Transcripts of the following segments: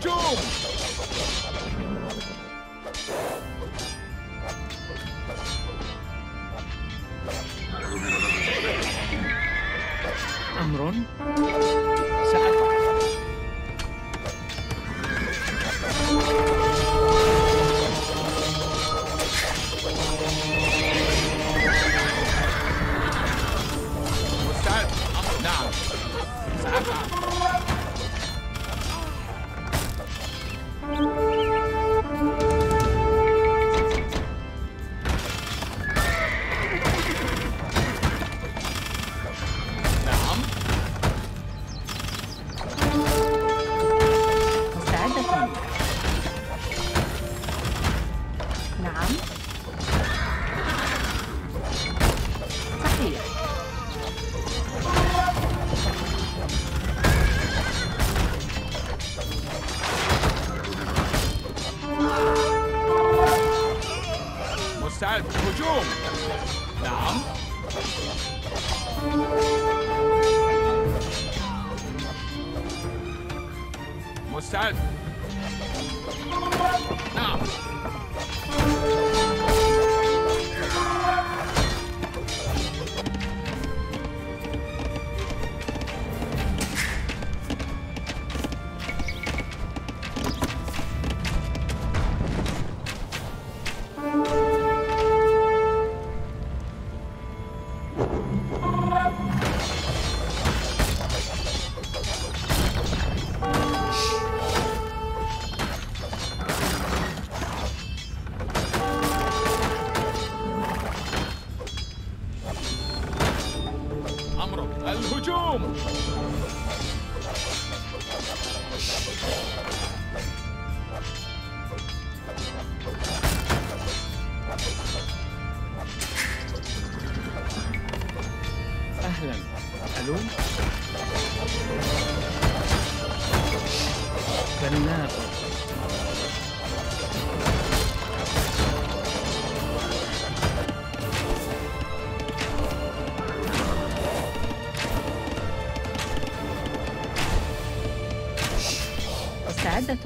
Hücum! ألو بناء مستعدة.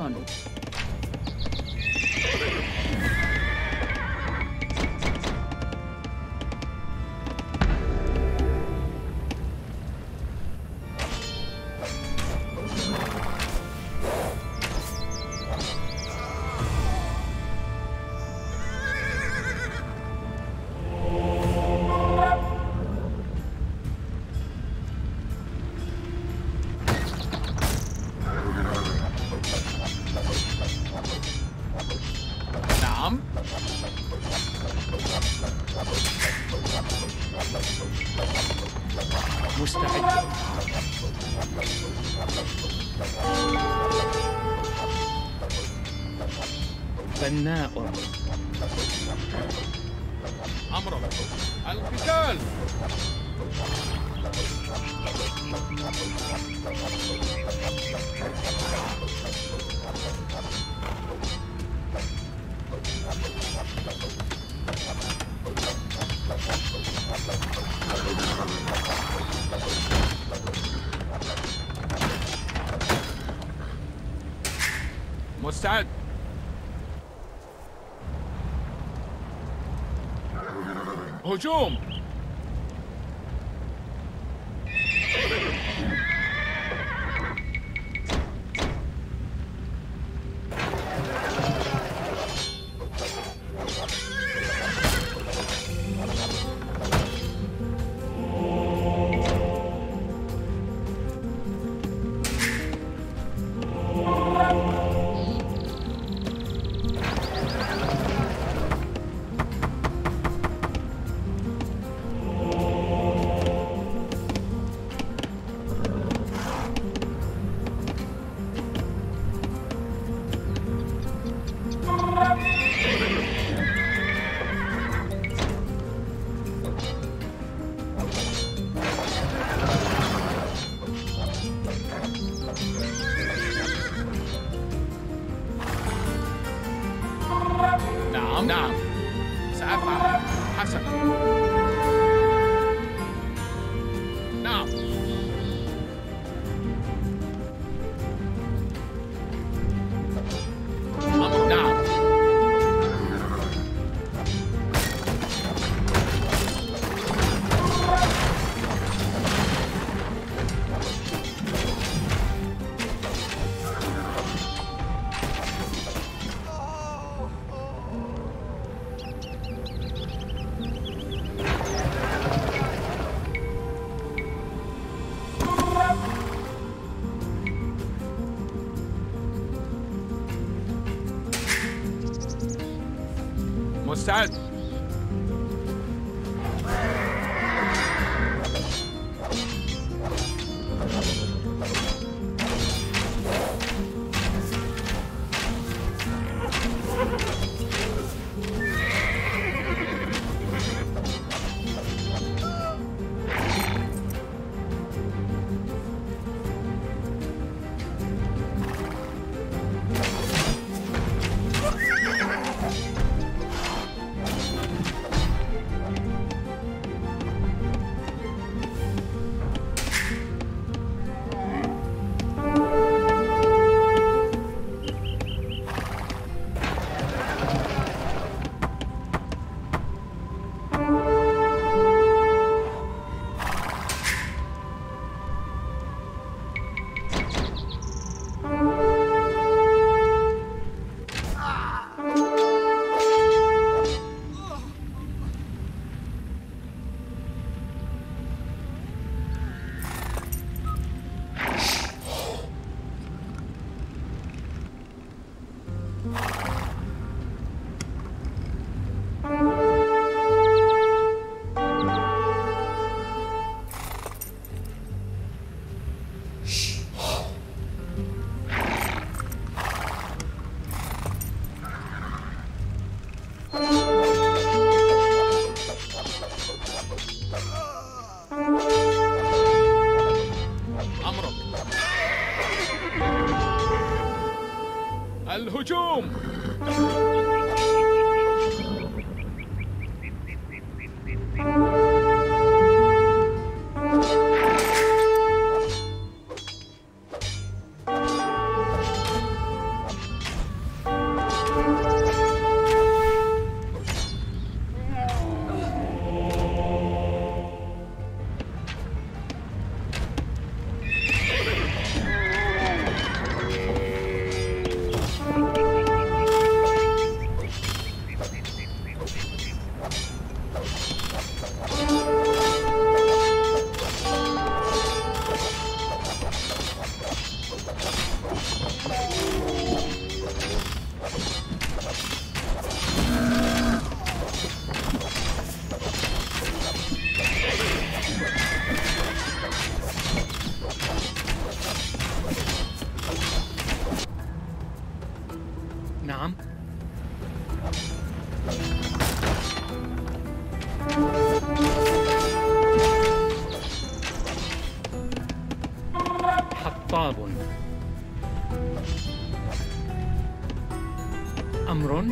بناء أمرك. القتال. مستعد. Hujum! نعم. سأفعل. حسنا. مستعد Hücum! نعم. حطاب. أمر.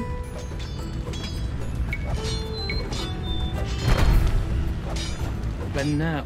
بناء.